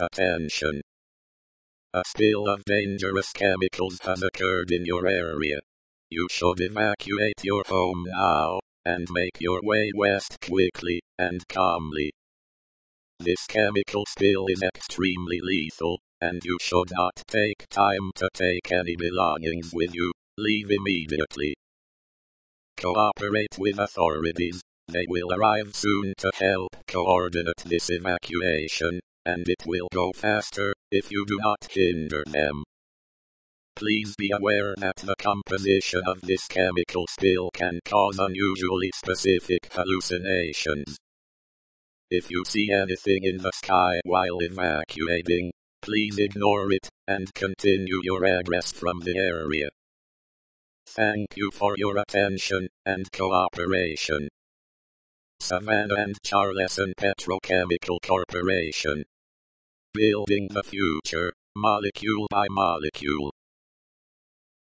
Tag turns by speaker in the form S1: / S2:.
S1: Attention! A spill of dangerous chemicals has occurred in your area. You should evacuate your home now, and make your way west quickly and calmly. This chemical spill is extremely lethal, and you should not take time to take any belongings with you. Leave immediately. Cooperate with authorities, they will arrive soon to help coordinate this evacuation, and it will go faster if you do not hinder them. Please be aware that the composition of this chemical spill can cause unusually specific hallucinations. If you see anything in the sky while evacuating, please ignore it and continue your egress from the area. Thank you for your attention and cooperation. Savannah and Charleston Petrochemical Corporation. Building the future, molecule by molecule.